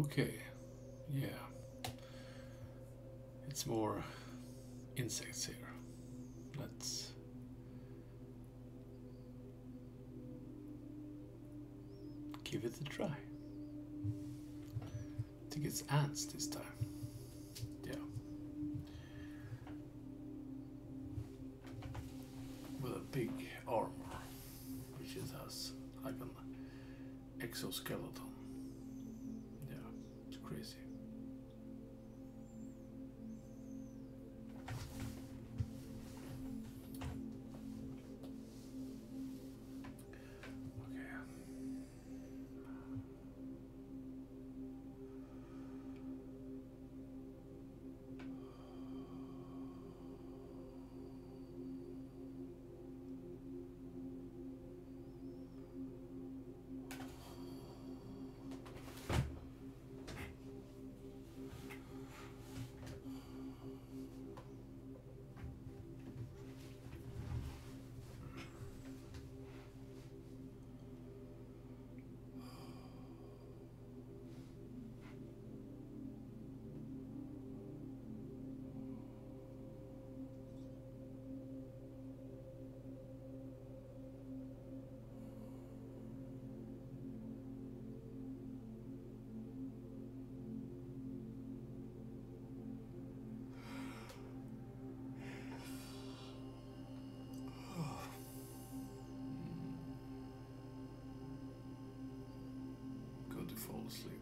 Okay, yeah. It's more insects here. Let's give it a try. I think it's ants this time. Yeah. With a big armor, which it has like an exoskeleton. Asleep,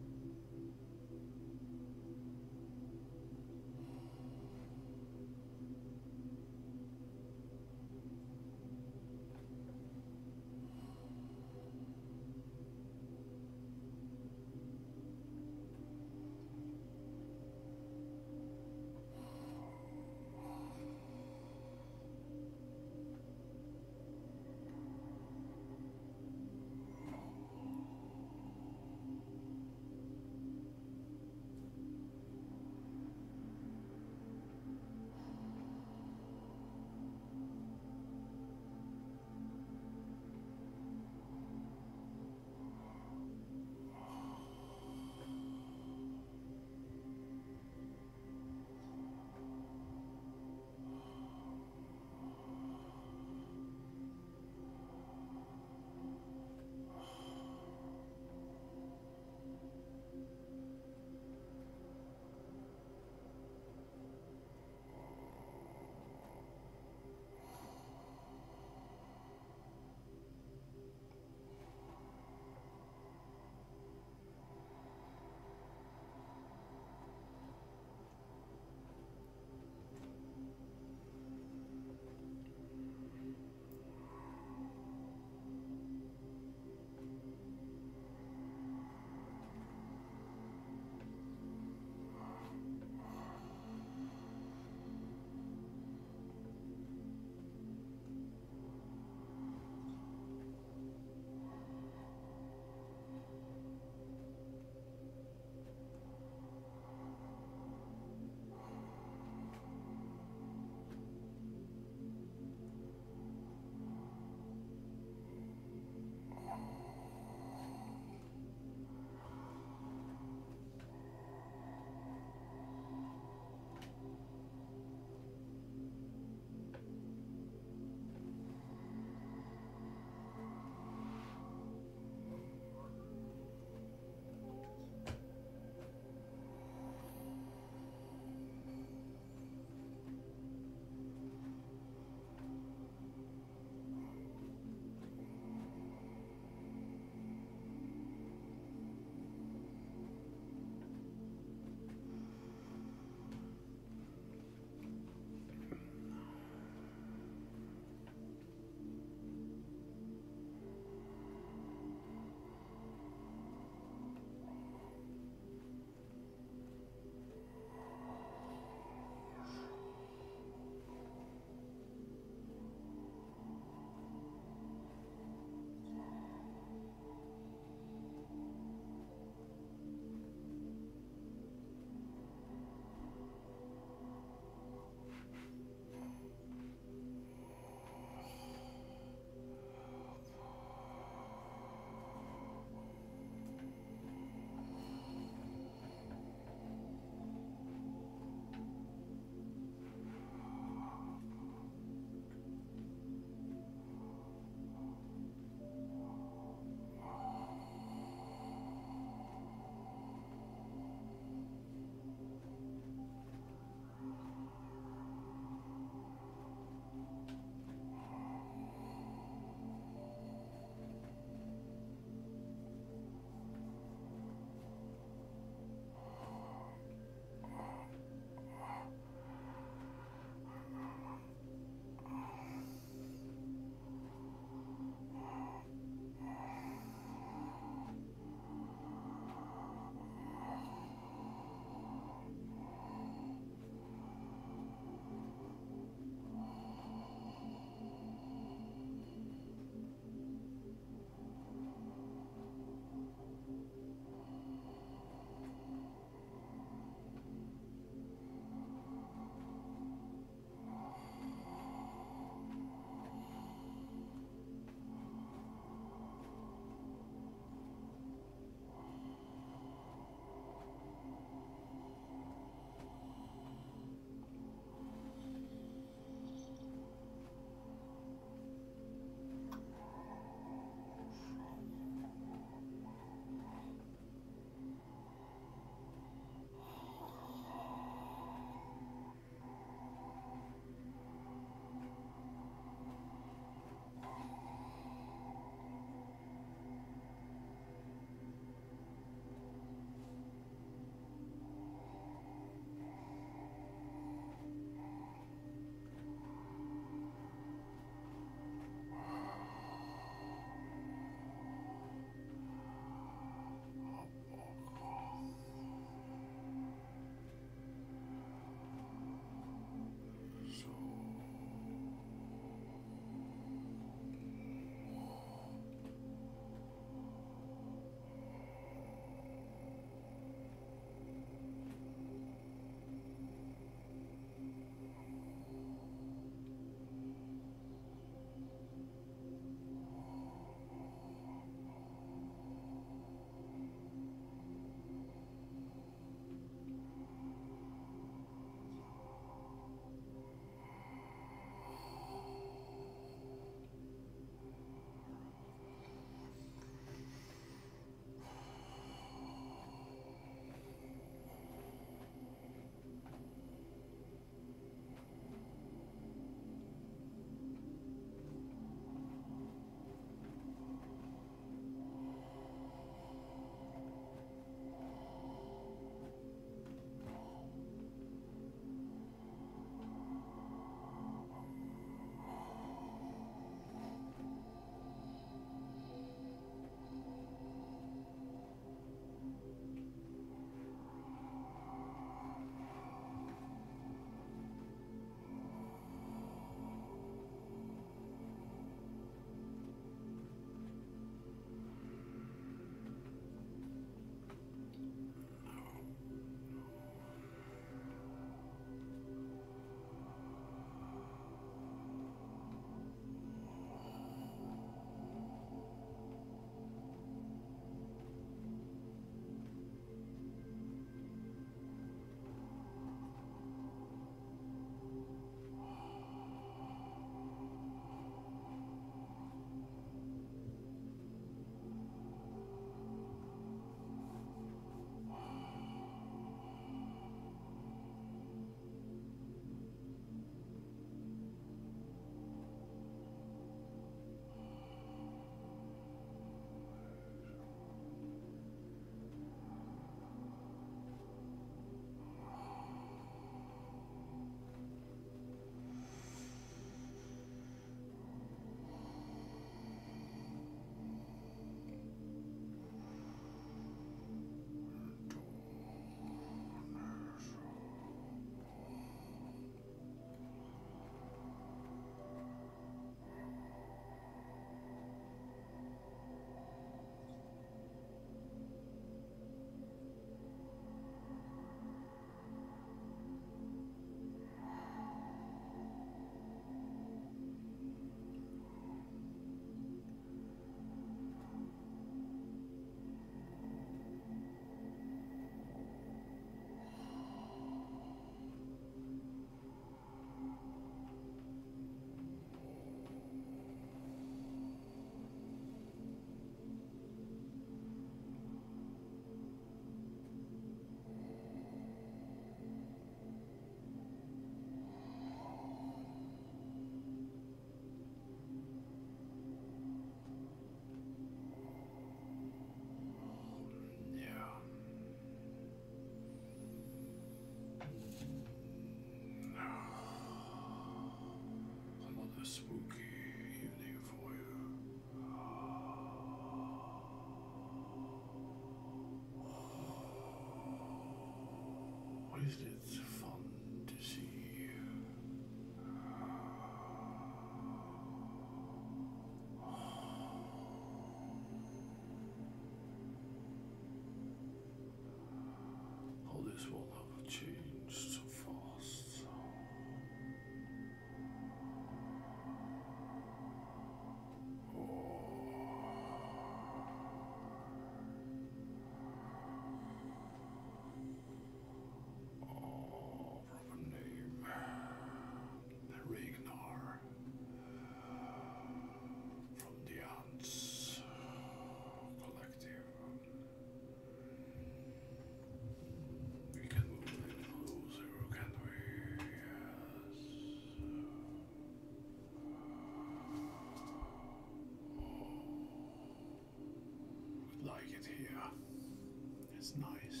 It's nice.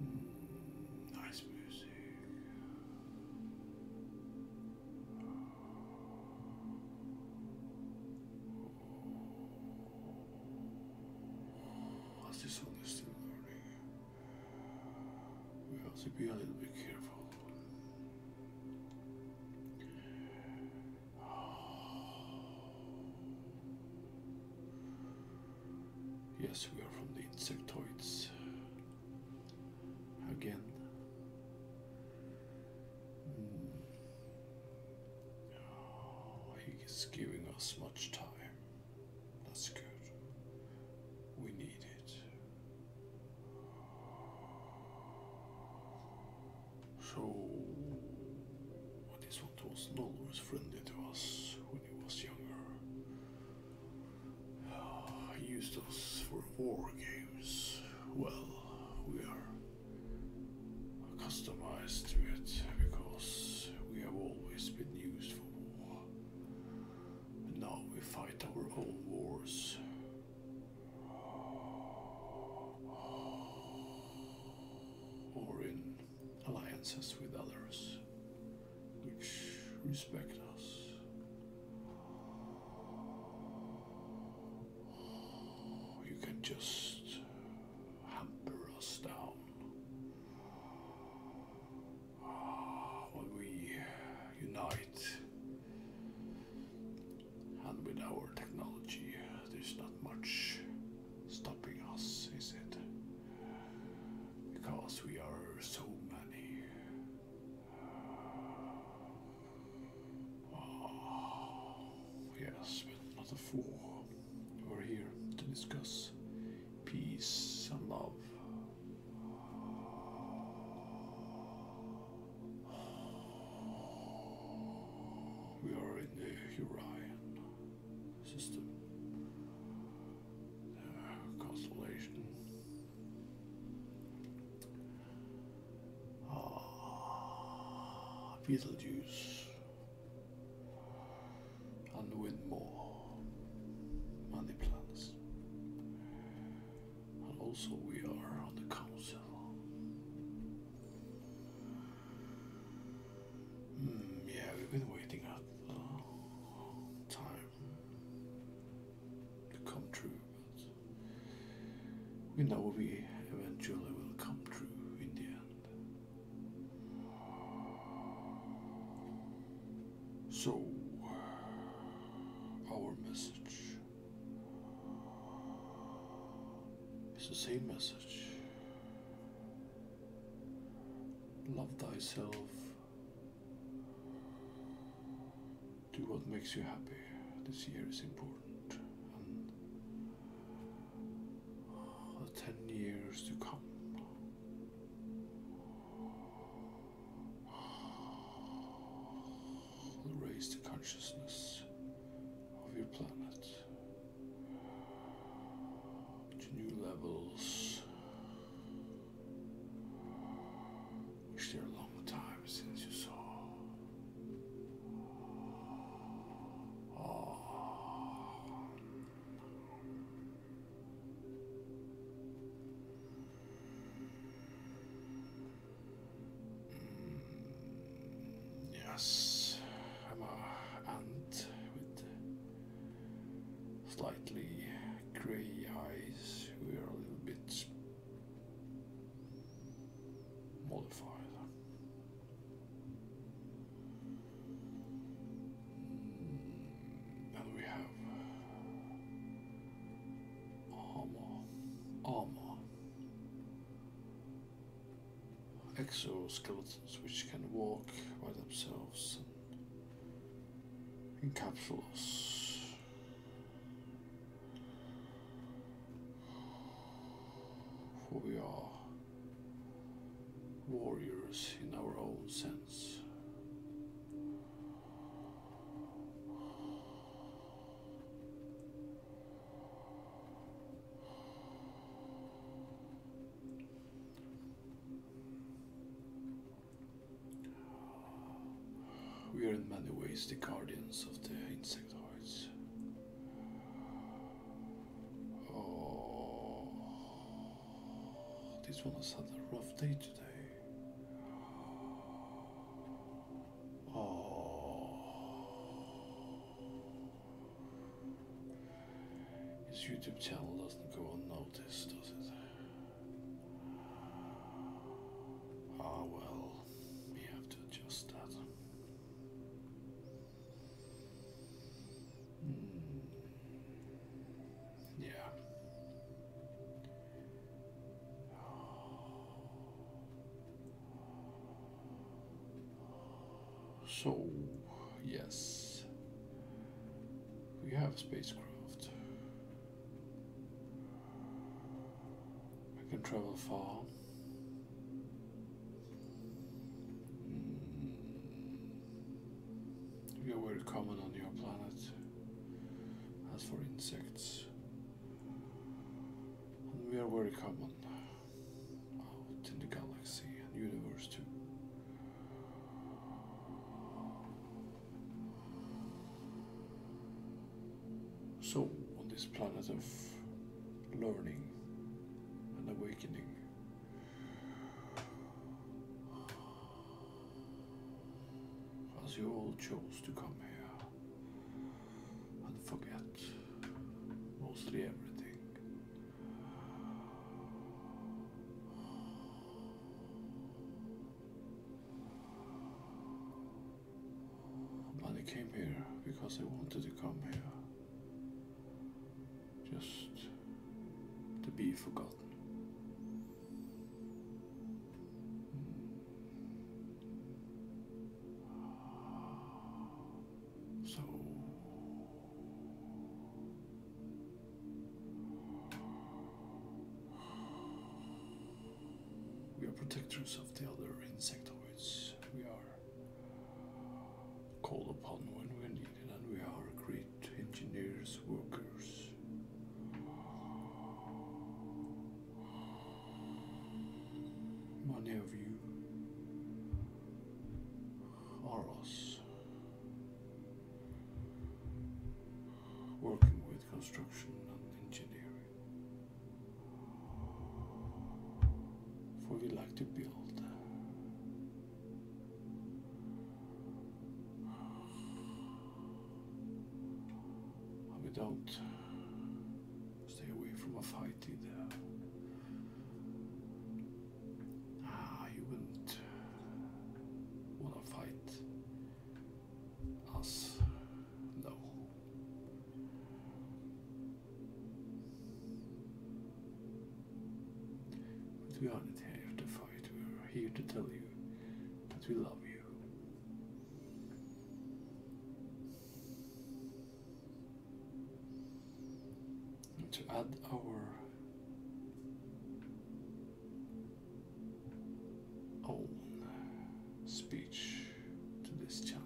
Mm, nice music. Is still we be a little bit careful. Yes, we are from the insectoids. Again. Mm. Oh, he is giving us much time. That's good. We need it. So, this one was not always friendly to us when he was younger. He used us for war games. Well, we are customized to it because we have always been used for war. And now we fight our own wars. Or in alliances with others which respect us. Just hamper us down. When we unite and with our technology, there's not much stopping us, is it? Because we are so many. Ah, yes, but not a fool. Betelgeuse and Windmore, many planets. And also we are on the council. Hmm, yeah, we've been waiting at uh, time to come true, but we know we eventually will is the same message. Love thyself. Do what makes you happy. This year is important. And the 10 years to come. raise the consciousness slightly grey eyes. We are a little bit modified. And we have uh, armor, armor, exoskeletons which can walk by themselves and encapsulate us. For we are warriors in our own sense. We are in many ways the guardians of the insectoids. Oh, this one has had a rough day today. YouTube channel doesn't go unnoticed, does it? Ah, well, we have to adjust that. Hmm. Yeah. So, yes, we have a spacecraft. Travel far. Mm. We are very common on your planet. As for insects, and we are very common out in the galaxy and universe too. So, on this planet of learning chose to come here and forget mostly everything. Many came here because they wanted to come here just to be forgotten. Protectors of the other insectoids. For we like to build. We don't stay away from a fight either. Ah, you wouldn't want to fight us, no. We aren't here to tell you that we love you. And to add our own speech to this channel.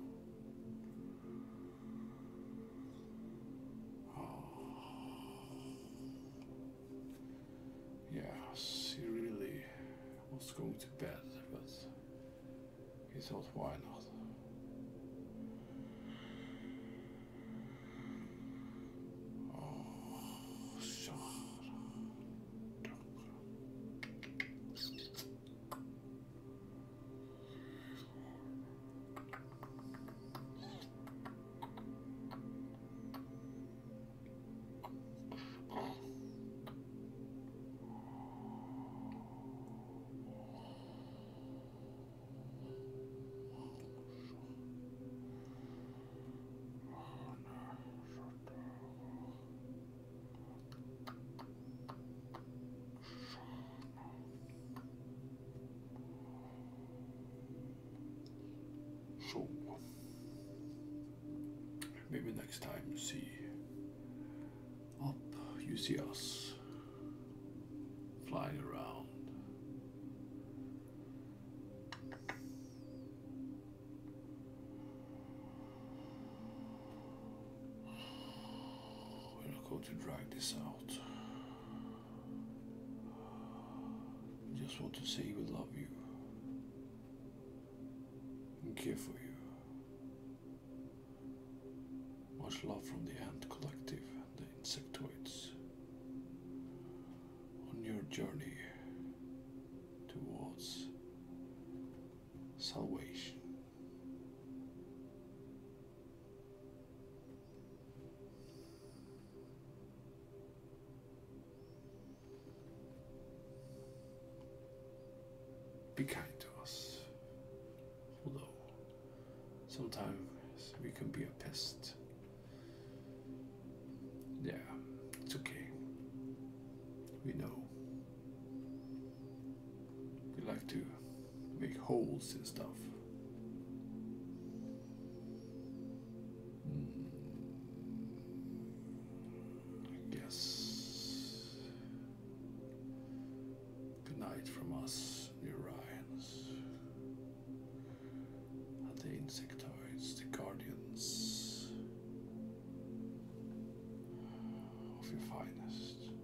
Oh. Yes, he really was going to bed, but he thought, next time you see up, you see us flying around. We're not going to drag this out. We just want to say we love you and care for you. Love from the Ant Collective and the Insectoids on your journey towards salvation. Be kind to us, although sometimes we can be in stuff. Hmm. I guess. Good night from us, the Orions. And the insectoids, the guardians of your finest.